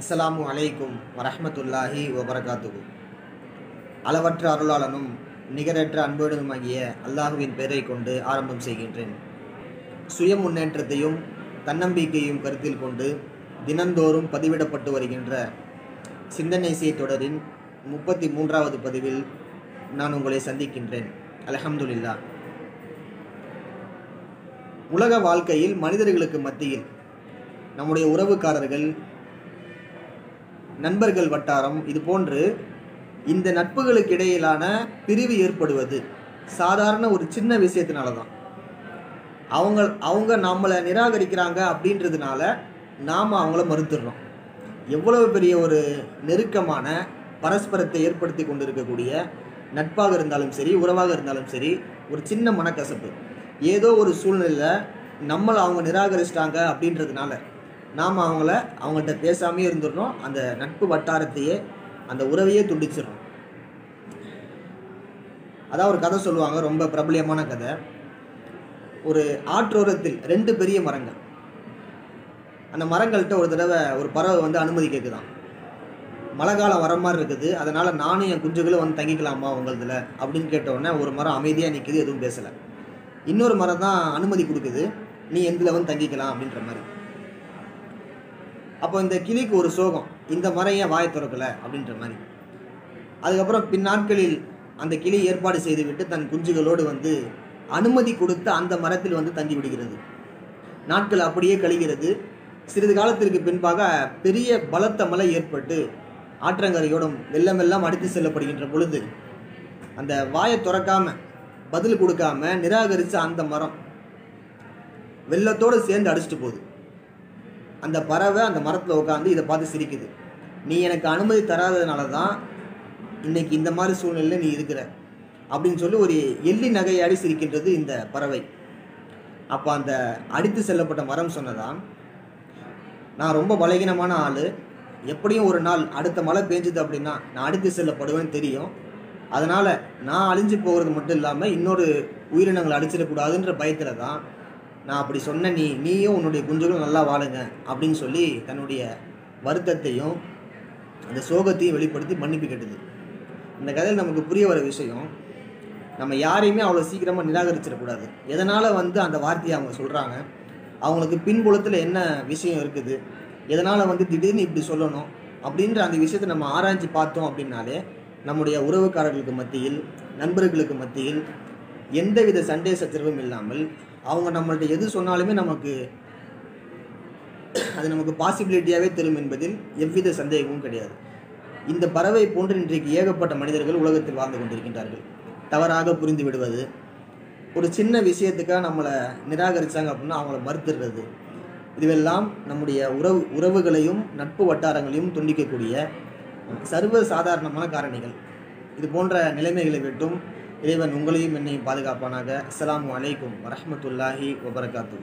அஸ்ஸலாமு அலைக்கும் வரஹ்மத்துல்லாஹி வபரகாத்துகு அளவற்ற அருளாளனும் நிகரற்ற அன்போடுமாகிய அல்லாஹுவின் பெயரை கொண்டு ஆரம்பம் செய்கின்றேன். சுய முன்னேற்றத்தையும் தன்னம்பிக்கையும் கருத்தில் கொண்டு தினந்தோறும் பதிவிடப்பட்டு வருகின்ற சிந்தனை செய் தொடரின் முப்பத்தி மூன்றாவது பதிவில் நான் உங்களை சந்திக்கின்றேன். அலஹம்துல்லா உலக வாழ்க்கையில் மனிதர்களுக்கு மத்தியில் நம்முடைய உறவுக்காரர்கள் நண்பர்கள் வட்டாரம் இது போன்று இந்த நட்புகளுக்கு இடையிலான பிரிவு ஏற்படுவது சாதாரண ஒரு சின்ன விஷயத்தினால தான் அவங்க அவங்க நம்மளை நிராகரிக்கிறாங்க அப்படின்றதுனால நாம் அவங்கள மறுத்துடுறோம். எவ்வளவு பெரிய ஒரு நெருக்கமான பரஸ்பரத்தை ஏற்படுத்தி கொண்டு இருக்கக்கூடிய நட்பாக இருந்தாலும் சரி உறவாக இருந்தாலும் சரி ஒரு சின்ன மனக்கசப்பு. ஏதோ ஒரு சூழ்நிலையில் நம்மளை அவங்க நிராகரிச்சிட்டாங்க அப்படின்றதுனால நாம் அவங்கள அவங்கள்ட்ட பேசாமே இருந்துடுறோம் அந்த நட்பு வட்டாரத்தையே அந்த உறவையே துண்டிச்சிடுறோம் அதான் ஒரு கதை சொல்லுவாங்க. ரொம்ப பிரபலியமான கதை. ஒரு ஆற்றோரத்தில் ரெண்டு பெரிய மரங்கள். அந்த மரங்கள்கிட்ட ஒரு தடவை ஒரு பறவை வந்து அனுமதி கேட்குதான் மழை காலம் வர மாதிரி இருக்குது. அதனால் நானும் என் குஞ்சுகளும் வந்து தங்கிக்கலாமா உங்களதில் அப்படின்னு கேட்ட ஒரு மரம் அமைதியாக நிற்கிது எதுவும் பேசலை. இன்னொரு மரம் தான் அனுமதி கொடுக்குது. நீ எந்தில் வந்து தங்கிக்கலாம் அப்படின்ற மாதிரி. அப்போ இந்த கிளிக்கு ஒரு சோகம் இந்த மரம் ஏன் வாயை திறக்கலை? அப்படின்ற மாதிரி. அதுக்கப்புறம் பின்னாட்களில் அந்த கிளி ஏற்பாடு செய்துவிட்டு தன் குஞ்சுகளோடு வந்து அனுமதி கொடுத்து அந்த மரத்தில் வந்து தங்கி விடுகிறது. நாட்கள் அப்படியே கழிகிறது. சிறிது காலத்திற்கு பின்பாக பெரிய பலத்த மழை ஏற்பட்டு ஆற்றங்கரையோடும் வெள்ளம் வெள்ளம் அடித்து செல்லப்படுகின்ற பொழுது அந்த வாயை துறக்காம பதில் கொடுக்காம நிராகரித்த அந்த மரம் வெள்ளத்தோடு சேர்ந்து அடிச்சிட்டு போகுது. அந்த பறவை அந்த மரத்தில் உட்காந்து இதை பார்த்து சிரிக்குது. நீ எனக்கு அனுமதி தராததுனால தான் இன்னைக்கு இந்த மாதிரி சூழ்நிலையில் நீ இருக்கிற அப்படின்னு சொல்லி ஒரு எள்ளி நகையாடி சிரிக்கின்றது இந்த பறவை. அப்போ அந்த அடித்து செல்லப்பட்ட மரம் சொன்னதான் நான் ரொம்ப பலகீனமான ஆள். எப்படியும் ஒரு நாள் அடுத்த மழை பெஞ்சுது அப்படின்னா நான் அடித்து செல்லப்படுவேன்னு தெரியும். அதனால் நான் அழிஞ்சு போகிறது மட்டும் இல்லாமல் இன்னொரு உயிரினங்களை அடிச்சிடக்கூடாதுன்ற பயத்தில் தான் நான் அப்படி சொன்ன நீ நீயும் உன்னுடைய குஞ்சுகளும் நல்லா வாழுங்க அப்படின்னு சொல்லி தன்னுடைய வருத்தத்தையும் அந்த சோகத்தையும் வெளிப்படுத்தி மன்னிப்பு கேட்டது. இந்த கதையில் நமக்கு புரிய வர விஷயம் நம்ம யாரையுமே அவ்வளோ சீக்கிரமாக நிராகரிச்சிடக்கூடாது. எதனால் வந்து அந்த வார்த்தையை அவங்க சொல்கிறாங்க அவங்களுக்கு பின்புலத்தில் என்ன விஷயம் இருக்குது? எதனால் வந்து திடீர்னு இப்படி சொல்லணும்? அப்படின்ற அந்த விஷயத்தை நம்ம ஆராய்ச்சி பார்த்தோம் அப்படின்னாலே நம்முடைய உறவுக்காரர்களுக்கு மத்தியில் நண்பர்களுக்கு மத்தியில் எந்தவித சண்டே சச்சரவும் இல்லாமல் அவங்க நம்மள்ட்ட எது சொன்னாலுமே நமக்கு அது நமக்கு பாசிபிலிட்டியாகவே தரும் என்பதில் எவ்வித சந்தேகமும் கிடையாது. இந்த பறவை போன்று இன்றைக்கு ஏகப்பட்ட மனிதர்கள் உலகத்தில் வாழ்ந்து கொண்டிருக்கின்றார்கள். தவறாக புரிந்து விடுவது ஒரு சின்ன விஷயத்துக்காக நம்மளை நிராகரித்தாங்க அப்படின்னா அவங்கள மறுத்துடுறது. இதுவெல்லாம் நம்முடைய உறவு உறவுகளையும் நட்பு வட்டாரங்களையும் துண்டிக்கக்கூடிய சர்வ சாதாரணமான காரணிகள். இது போன்ற நிலைமைகளை விட்டும் இறைவன் உங்களையும் என்னையும் பாதுகாப்பானாக. அஸ்லாம் வலைக்கும் வரமத்துல்லாஹி வபரகாத்து